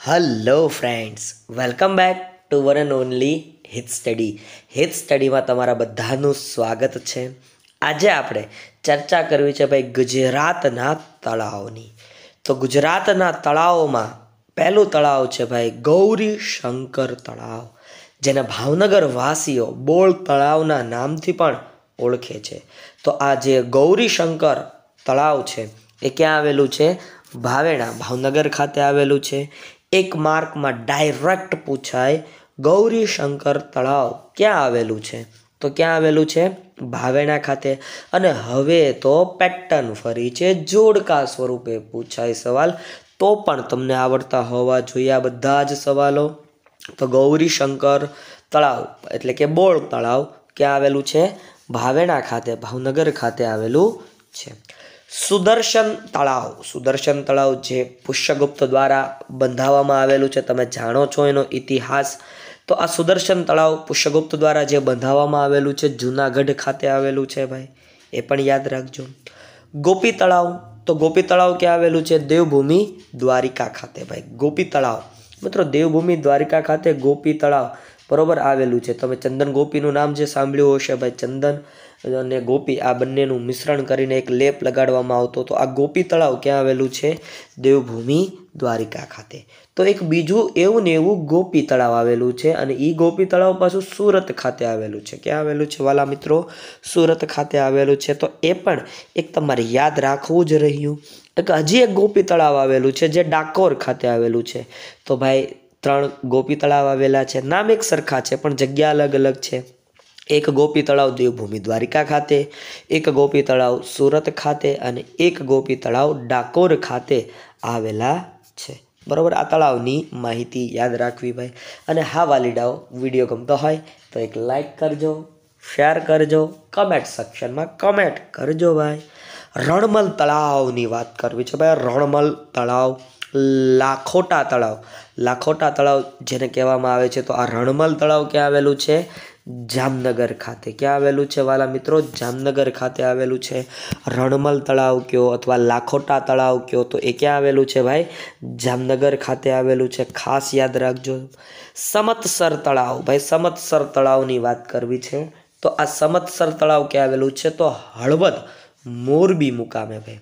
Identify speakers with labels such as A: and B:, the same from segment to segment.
A: Hello friends welcome back to one and only hit study hit સ્ટડીમાં તમારા બધાનું સ્વાગત છે. આજે આપણે ચર્ચા કરવી છે ભાઈ ગુજરાતના તળાવની. તો ગુજરાતના તળાવોમાં પહેલું તળાવ છે ભાઈ ગૌરી શંકર તળાવ, જેને ભાવનગર વાસીઓ બોળ તળાવના નામથી પણ ઓળખે છે. તો આ જે ગૌરી શંકર તળાવ છે, એ ક્યાં આવેલું છે? ભાવેણા ભાવનગર ખાતે આવેલું છે. એક માર્કમાં ડાયરેક્ટ પૂછાય ગૌરી શંકર તળાવ ક્યાં આવેલું છે? તો ક્યાં આવેલું છે? ભાવેણા ખાતે. અને હવે તો પેટર્ન ફરી છે, જોડકા સ્વરૂપે પૂછાય સવાલ. તો પણ તમને આવડતા હોવા જોઈએ આ બધા જ સવાલો. તો ગૌરી શંકર તળાવ, એટલે કે બોળ તળાવ, ક્યાં આવેલું છે? ભાવેણા ખાતે, ભાવનગર ખાતે આવેલું છે. સુદર્શન તળાવ. સુદર્શન તળાવ જે પુષ્યગુપ્ત દ્વારા બંધાવવામાં આવેલું છે. તમે જાણો છો એનો ઇતિહાસ. તો આ સુદર્શન તળાવ પુષ્યગુપ્ત દ્વારા જે બંધાવવામાં આવેલું છે, જૂનાગઢ ખાતે આવેલું છે ભાઈ. એ પણ યાદ રાખજો. ગોપી તળાવ. તો ગોપી તળાવ ક્યાં આવેલું છે? દેવભૂમિ દ્વારિકા ખાતે ભાઈ. ગોપી તળાવ. મિત્રો, દેવભૂમિ દ્વારિકા ખાતે ગોપી તળાવ. બરોબર આવેલું છે. તમે ચંદન ગોપીનું નામ જે સાંભળ્યું હશે ભાઈ, ચંદન અને ગોપી આ બંનેનું મિશ્રણ કરીને એક લેપ લગાડવામાં આવતો તો આ ગોપી તળાવ ક્યાં આવેલું છે? દેવભૂમિ દ્વારિકા ખાતે. તો એક બીજું એવું ને એવું ગોપી તળાવ આવેલું છે અને એ ગોપી તળાવ પાછું સુરત ખાતે આવેલું છે. ક્યાં આવેલું છે વાલા મિત્રો? સુરત ખાતે આવેલું છે. તો એ પણ એક તમારે યાદ રાખવું જ રહ્યું. એક હજી એક ગોપી તળાવ આવેલું છે જે ડાકોર ખાતે આવેલું છે. તો ભાઈ ત્રણ ગોપી તળાવ આવેલા છે. નામ એક સરખા છે, પણ જગ્યા અલગ અલગ છે. એક ગોપી તળાવ દેવભૂમિ દ્વારિકા ખાતે, એક ગોપી તળાવ સુરત ખાતે અને એક ગોપી તળાવ ડાકોર ખાતે આવેલા છે. બરાબર? આ તળાવની માહિતી યાદ રાખવી ભાઈ. અને હા, વાલીડાઓ, વીડિયો ગમતો હોય તો એક લાઈક કરજો શેર કરજો કમેન્ટ સેક્શનમાં કમેન્ટ કરજો ભાઈ. રણમલ તળાવની વાત કરવી છે ભાઈ. રણમલ તળાવ લાખોટા તળાવ. લાખોટા તળાવ જેને કહેવામાં આવે છે તો આ રણમલ તળાવ ક્યાં આવેલું છે? જામનગર ખાતે. ક્યાં આવેલું છે વાલા મિત્રો? જામનગર ખાતે આવેલું છે. રણમલ તળાવ કયો અથવા લાખોટા તળાવ કયો તો એ ક્યાં આવેલું છે ભાઈ? જામનગર ખાતે આવેલું છે. ખાસ યાદ રાખજો. સમતસર તળાવ. ભાઈ, સમતસર તળાવની વાત કરવી છે તો આ સમતસર તળાવ ક્યાં આવેલું છે? તો હળવદ મોરબી મુકામે ભાઈ.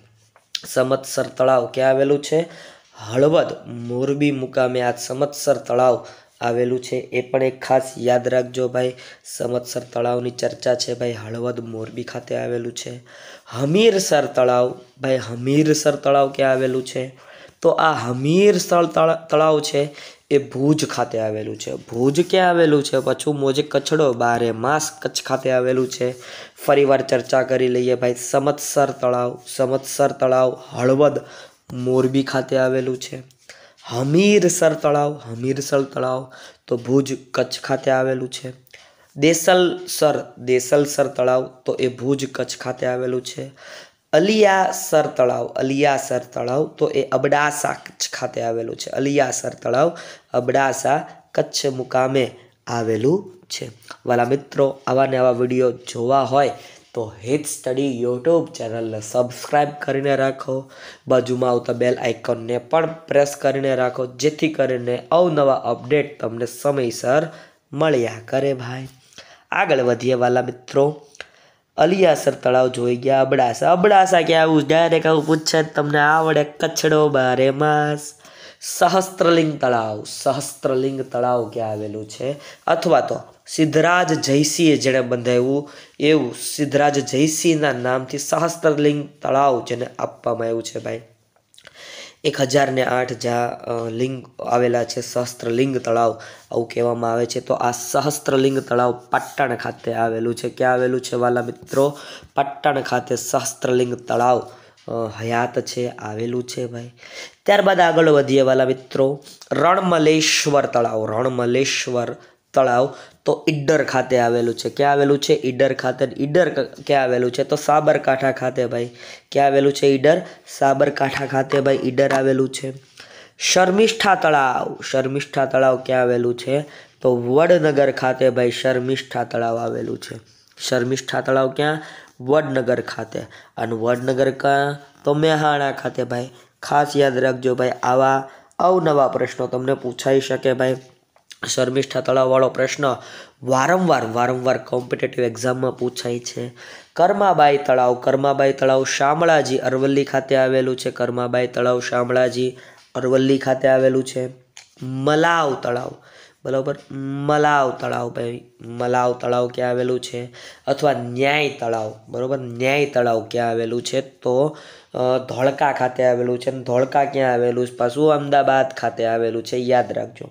A: સમતસર તળાવ ક્યાં આવેલું છે? હળવદ મોરબી મુકામે આ સમતસર તળાવ આવેલું છે. એ પણ એક ખાસ યાદ રાખજો ભાઈ. સમત્સર તળાવની ચર્ચા છે ભાઈ. હળવદ મોરબી ખાતે આવેલું છે. હમીરસર તળાવ, ભાઈ, હમીરસર તળાવ ક્યાં આવેલું છે? તો આ હમીરસર તળાવ છે એ ભુજ ખાતે આવેલું છે. ભુજ ક્યાં આવેલું છે? પાછું મોજે કચ્છડો, બારે માસ કચ્છ ખાતે આવેલું છે. ફરીવાર ચર્ચા કરી લઈએ ભાઈ. સમતસર તળાવ સમતસર તળાવ, હળવદ મોરબી ખાતે આવેલું છે. હમીરસર તળાવ હમીરસર તળાવ તો ભુજ કચ્છ ખાતે આવેલું છે. દેસલસર દેસલસર તળાવ તો એ ભુજ કચ્છ ખાતે આવેલું છે. અલિયાસર તળાવ અલિયાસર તળાવ તો એ અબડાસા કચ્છ ખાતે આવેલું છે. અલિયાસર તળાવ, અબડાસા કચ્છ મુકામે આવેલું છે. વાલા મિત્રો, આવા ને આવા વીડિયો જોવા હોય તો હેત સ્ટડી યુટ્યુબ ચેનલને સબસ્ક્રાઈબ કરીને રાખો. બાજુમાં આવતા બેલ આઇકોનને પણ પ્રેસ કરીને રાખો, જેથી કરીને અવનવા અપડેટ તમને સમયસર મળ્યા કરે ભાઈ. આગળ વધીએ વાલા મિત્રો. અલિયાસર તળાવ જોઈ ગયા, અબડાસા. અબડાસા ક્યાં આવું? ડાયરેક્ટ આવું પૂછે તમને. આવડે કચ્છડો બારે માસ. સહસ્ત્રલિંગ તળાવ. સહસ્ત્રલિંગ તળાવ ક્યાં આવેલું છે? અથવા તો સિદ્ધરાજ જયસિંહે જેણે બંધાવ્યું એવું સિદ્ધરાજ જયસિંહના નામથી સહસ્ત્રલિંગ તળાવ જેને આપવામાં આવ્યું છે ભાઈ. એક હજાર ને આઠ જ્યાં લિંગ આવેલા છે સહસ્ત્રલિંગ તળાવ આવું કહેવામાં આવે છે. તો આ સહસ્ત્રલિંગ તળાવ પાટણ ખાતે આવેલું છે. ક્યાં આવેલું છે વાલા મિત્રો? પાટણ ખાતે સહસ્ત્રલિંગ તળાવ હયાત છે, આવેલું છે ભાઈ. ત્યારબાદ આગળ વધીએ વાલા મિત્રો. રણમલેશ્વર તળાવ, રણમલેશ્વર તળાવ, તો ઈડર ખાતે આવેલું છે. ક્યાં આવેલું છે? ઈડર ખાતે. ઈડર ક્યાં આવેલું છે? તો સાબરકાંઠા ખાતે ભાઈ. ક્યાં આવેલું છે ઈડર? સાબરકાંઠા ખાતે ભાઈ ઈડર આવેલું છે. શર્મિષ્ઠા તળાવ. શર્મિષ્ઠા તળાવ ક્યાં આવેલું છે? તો વડનગર ખાતે ભાઈ શર્મિષ્ઠા તળાવ આવેલું છે. શર્મિષ્ઠા તળાવ ક્યાં? વડનગર ખાતે. અને વડનગર ક્યાં તો મેહાણા ખાતે ભાઈ. ખાસ યાદ રાખજો ભાઈ, આવા અવનવા પ્રશ્નો તમને પૂછાઈ શકે ભાઈ. શર્મિષ્ઠા તળાવવાળો પ્રશ્ન વારંવાર વારંવાર કોમ્પિટેટિવ એક્ઝામમાં પૂછાય છે. કર્માબાઈ તળાવ કર્માબાઈ તળાવ શામળાજી અરવલ્લી ખાતે આવેલું છે. કર્માબાઈ તળાવ શામળાજી અરવલ્લી ખાતે આવેલું છે. મલાવ તળાવ, બરાબર? મલાવ તળાવ ભાઈ, મલાવ તળાવ ક્યાં આવેલું છે? અથવા ન્યાય તળાવ, બરાબર? ન્યાય તળાવ ક્યાં આવેલું છે? તો ધોળકા ખાતે આવેલું છે. ધોળકા ક્યાં આવેલું છે? પાછું અમદાવાદ ખાતે આવેલું છે. યાદ રાખજો.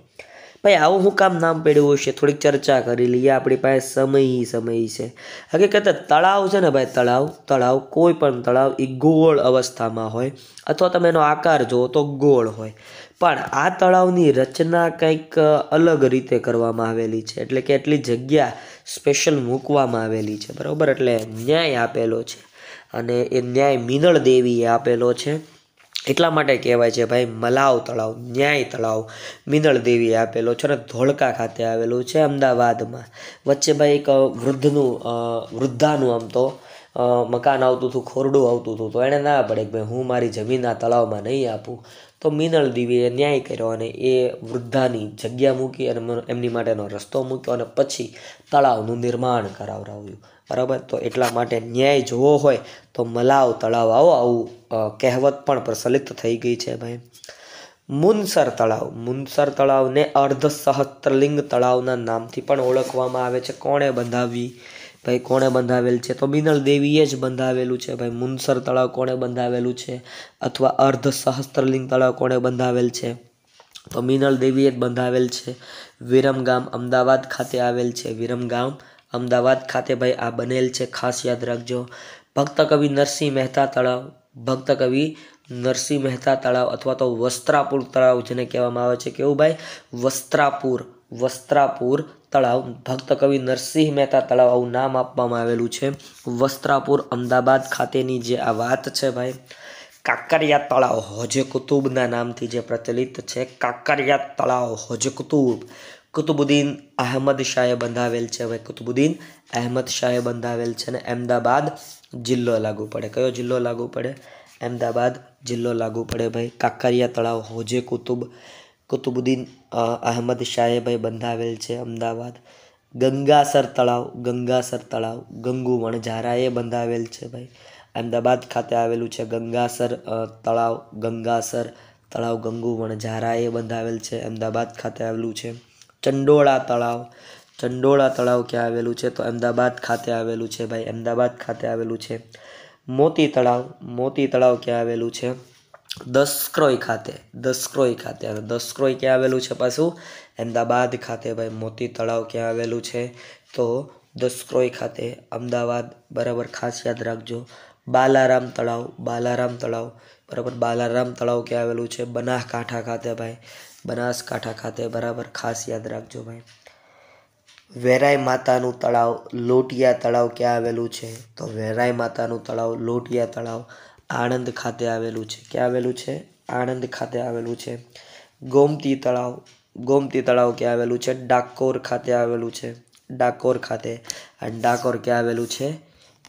A: ભાઈ, આવું શું કામ નામ પડ્યું હશે થોડીક ચર્ચા કરી લઈએ. આપણી પાસે સમય સમય છે. હકીકતે તળાવ છે ને ભાઈ, તળાવ તળાવ કોઈ પણ તળાવ એ ગોળ અવસ્થામાં હોય અથવા તમે એનો આકાર જુઓ તો ગોળ હોય. પણ આ તળાવની રચના કંઈક અલગ રીતે કરવામાં આવેલી છે. એટલે કે એટલી જગ્યા સ્પેશિયલ મૂકવામાં આવેલી છે. બરાબર? એટલે ન્યાય આપેલો છે. અને એ ન્યાય મિનળ દેવીએ આપેલો છે. એટલા માટે કહેવાય છે, ભાઈ, મલાવ તળાવ, ન્યાય તળાવ, મિનળ દેવીએ આપેલો છે અને ધોળકા ખાતે આવેલું છે અમદાવાદમાં. વચ્ચે ભાઈ એક વૃદ્ધનું વૃદ્ધાનું આમ તો મકાન આવતું હતું, ખોરડું આવતું હતું, તો એણે ના પડે કે, ભાઈ, હું મારી જમીન આ તળાવમાં નહીં આપું. તો મિનળ દેવીએ ન્યાય કર્યો અને એ વૃદ્ધાની જગ્યા મૂકી અને એમની માટેનો રસ્તો મૂક્યો અને પછી તળાવનું નિર્માણ કરાવરાવ્યું બરાબર? તો એટલા માટે ન્યાય જોવો હોય તો મલાવ તળાવ આવો. આવું કહેવત પણ પ્રચલિત થઈ ગઈ છે ભાઈ. મુનસર તળાવ. મુનસર તળાવને અર્ધ સહસ્ત્રલિંગ તળાવના નામથી પણ ઓળખવામાં આવે છે. કોણે બંધાવી? ભાઈ, કોણે બંધાવેલ છે? તો મિનલ દેવીએ જ બંધાવેલું છે ભાઈ. મુનસર તળાવ કોણે બંધાવેલું છે? અથવા અર્ધ સહસ્ત્રલિંગ તળાવ કોણે બંધાવેલ છે? તો મિનલ દેવીએ જ બંધાવેલ છે. વિરમગામ, અમદાવાદ ખાતે આવેલ છે. વિરમગામ અમદાવાદ ખાતે ભાઈ આ બનેલ છે, ખાસ યાદ રાખજો. ભક્ત કવિ નરસિંહ મહેતા તળાવ ભક્ત કવિ નરસિંહ મહેતા તળાવ અથવા તો વસ્ત્રાપુર તળાવ જેને કહેવામાં આવે છે. કેવું ભાઈ? વસ્ત્રાપુર વસ્ત્રાપુર તળાવ ભક્ત કવિ નરસિંહ મહેતા તળાવ આવું નામ આપવામાં આવેલું છે. વસ્ત્રાપુર અમદાવાદ ખાતેની જે આ વાત છે ભાઈ, કાંકરિયા તળાવ હોજે કુતુબના નામથી જે પ્રચલિત છે. કાંકરિયા તળાવ હોજે કુતુબ કુતુબુદ્દીન અહમદ શાહે બંધાવેલ છે. હવે કુતુબુદ્દીન અહેમદ શાહે બંધાવેલ છે અને અમદાવાદ જિલ્લો લાગુ પડે. કયો જિલ્લો લાગુ પડે? અમદાવાદ જિલ્લો લાગુ પડે ભાઈ. કાંકરિયા તળાવ હોજે કુતુબ, કુતુબુદ્દીન અહમદ શાહે ભાઈ બંધાવેલ છે અમદાવાદ. ગંગાસર તળાવ ગંગાસર તળાવ ગંગુ વણઝારાએ બંધાવેલ છે ભાઈ. અમદાવાદ ખાતે આવેલું છે ગંગાસર તળાવ ગંગાસર તળાવ ગંગુ વણઝારાએ બંધાવેલ છે. અમદાવાદ ખાતે આવેલું છે. ચંડોળા તળાવ. ચંડોળા તળાવ ક્યાં આવેલું છે? તો અમદાવાદ ખાતે આવેલું છે ભાઈ. અમદાવાદ ખાતે આવેલું છે મોતી તળાવ. મોતી તળાવ ક્યાં આવેલું છે? દસક્રોય ખાતે. દસક્રોય ખાતે. અને દસક્રોય ક્યાં આવેલું છે પાછું? અમદાવાદ ખાતે ભાઈ. મોતી તળાવ ક્યાં આવેલું છે? તો દસક્રોય ખાતે. અમદાવાદ. બરાબર ખાસ યાદ રાખજો. બાલારામ તળાવ. બાલારામ તળાવ. બરાબર બાલારામ તળાવ ક્યાં આવેલું છે? બનાસકાંઠા ખાતે ભાઈ. બનાસકાંઠા ખાતે બરાબર ખાસ યાદ રાખજો ભાઈ. વેરાઈ માતાનું તળાવ, લોટિયા તળાવ ક્યાં આવેલું છે? તો વેરાઈ માતાનું તળાવ, લોટિયા તળાવ આણંદ ખાતે આવેલું છે. ક્યાં આવેલું છે? આણંદ ખાતે આવેલું છે. ગોમતી તળાવ ગોમતી તળાવ ક્યાં આવેલું છે? ડાકોર ખાતે આવેલું છે. ડાકોર ખાતે. અને ડાકોર ક્યાં આવેલું છે?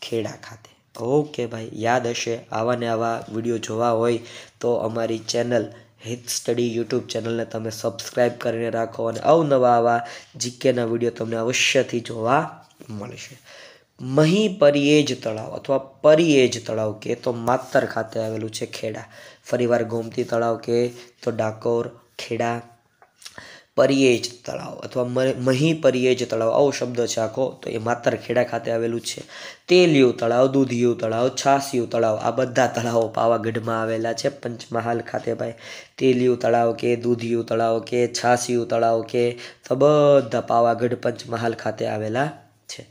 A: ખેડા ખાતે. ઓકે ભાઈ, યાદ હશે આવા ને આવા વીડિયો જોવા હોય તો અમારી ચેનલ હિત સ્ટડી યુટ્યુબ ચેનલને તમે સબસ્ક્રાઈબ કરીને રાખો અને અવનવા આવા જીકેના વીડિયો તમને અવશ્યથી જોવા મળશે. મહી પરિયેજ તળાવ અથવા પરિયેજ તળાવ કે તો માતર ખાતે આવેલું છે ખેડા. ફરીવાર ગોમતી તળાવ કે તો ડાકોર, ખેડા પરિયેજ તળાવ અથવા મહી પરિયેજ તળાવ, આવો શબ્દ છે આખો, તો એ માતર ખેડા ખાતે આવેલું છે. તેલિયું તળાવ, દૂધિયું તળાવ, છાસિયું તળાવ, આ બધા તળાવો પાવાગઢમાં આવેલા છે. પંચમહાલ ખાતે ભાઈ, તેલિયું તળાવ કે, દૂધિયું તળાવ કે, છાસિયું તળાવ કે, તો બધા પાવાગઢ પંચમહાલ ખાતે આવેલા છે.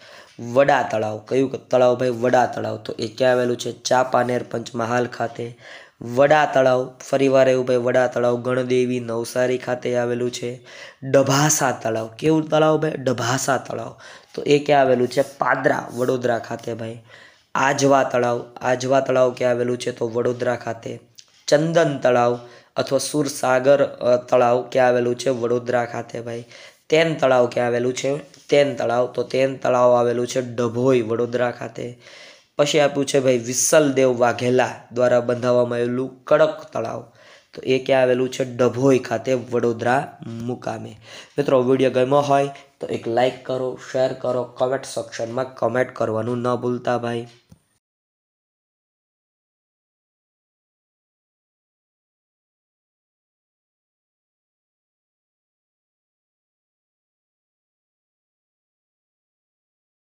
A: વડા તળાવ, કયું તળાવ ભાઈ? વડા તળાવ, તો એ ક્યાં આવેલું છે? ચાપાનેર પંચમહાલ ખાતે વડા તળાવ ફરીવાર એવું ભાઈ વડા તળાવ ગણદેવી નવસારી ખાતે આવેલું છે. ડભાસા તળાવ. કેવું તળાવ ભાઈ? ડભાસા તળાવ. તો એ ક્યાં આવેલું છે? પાદરા, વડોદરા ખાતે ભાઈ. આજવા તળાવ. આજવા તળાવ ક્યાં આવેલું છે? તો વડોદરા ખાતે. ચંદન તળાવ અથવા સુરસાગર તળાવ ક્યાં આવેલું છે? વડોદરા ખાતે ભાઈ. તેન તળાવ ક્યાં આવેલું છે? તેન તળાવ. તો તેન તળાવ આવેલું છે ડભોઈ, વડોદરા ખાતે. પછી આપ્યું છે ભાઈ વિસલદેવ વાઘેલા દ્વારા બંધાવવામાં આવેલું કડક તળાવ. તો એ ક્યાં આવેલું છે? ડભોઈ ખાતે, વડોદરા મુકામે. મિત્રો, વીડિયો ગમ્યો હોય તો એક લાઇક કરો, શેર કરો કમેન્ટ સેક્શનમાં કમેન્ટ કરવાનું ન ભૂલતા ભાઈ.